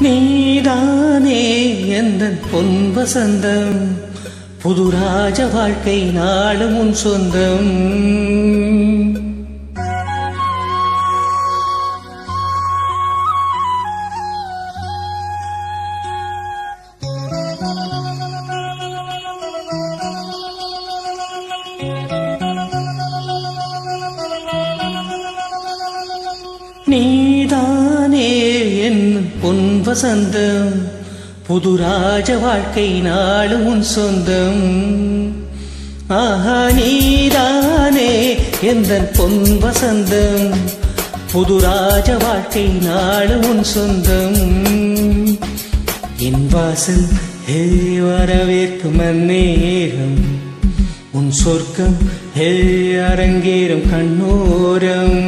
நீதானே எந்த பொன் வசந்தம் புது ராஜ வாழ்க்கை நாளும் உன் சொந்தம். நீதான் நானே என் பொன் வசந்தம் புது ராஜ வாழ்க்கை நாளும் உன் சொந்தம். ஆஹா நீதானே எந்த பொன் வசந்தம் புது ராஜ வாழ்க்கை நாளும் உன் சொந்தம். என் வாசல் ஹே வரவேற்கும் அந்நேரம். உன் சொர்க்கம் ஹே அரங்கேறும் கண்ணோரம்.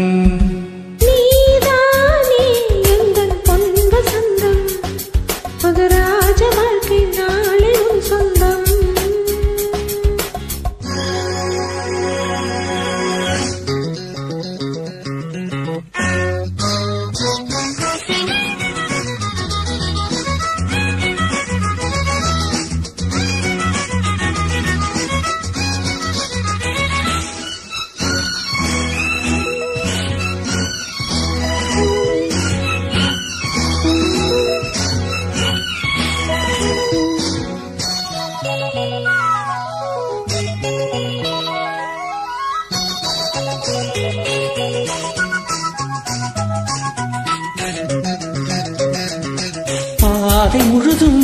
பாதை முழுதும்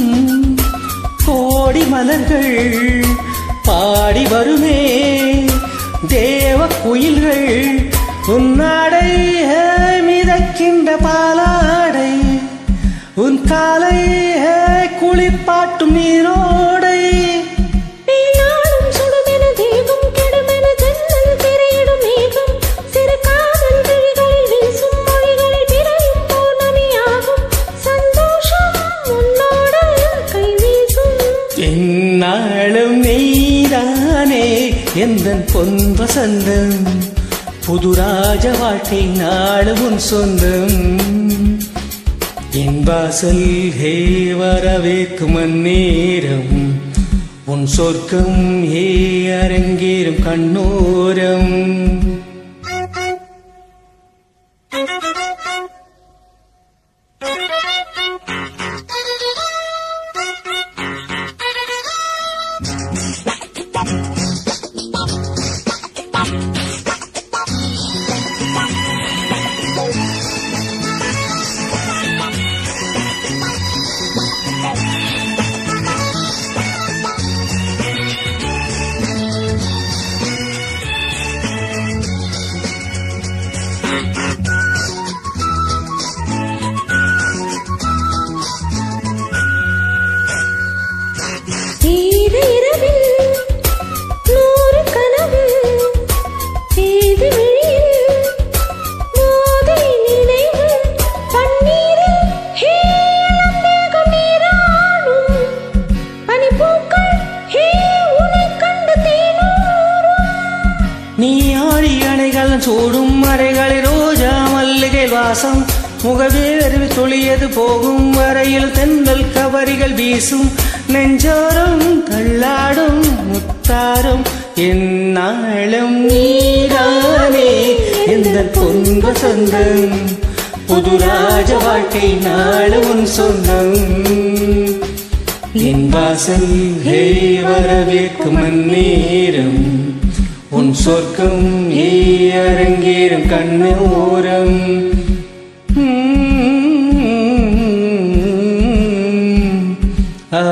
கோடி மலர்கள் பாடி வருமே. தேவ குயில்கள் உன்னாடை மிதக்கின்ற பாலாடை உன் காலை குளிப்பாட்டும் நீரோடை எந்தன் பொன் வசந்தம் புது ராஜ வாழ்க்கை நாளும் சொந்தம். என் வாசல் ஹே வரவேற்கும் அந்நேரம். உன் சொர்க்கம் ஹே அரங்கேறும் கண்ணோரம். இரவில் நீ ஆடி அணைகள் சூடும் மறைகளில் ரோஜா மல்லிகை வாசம். முகவேறு துளியது போகும் வரையில் தென்றல் கவரிகள் வீசும். நெஞ்சோரம் தள்ளாடும் முத்தாரும் என்னாலும் நீரானே எந்த பொன்ப சொந்தம்? புது ராஜ வாழ்க்கை நாளும் உன் சொந்தம். என் வாசல் ஹே வரவேற்கும் நேரம் உன் சொர்க்கம் ஏ கண்ணு ஓரம் ஆ.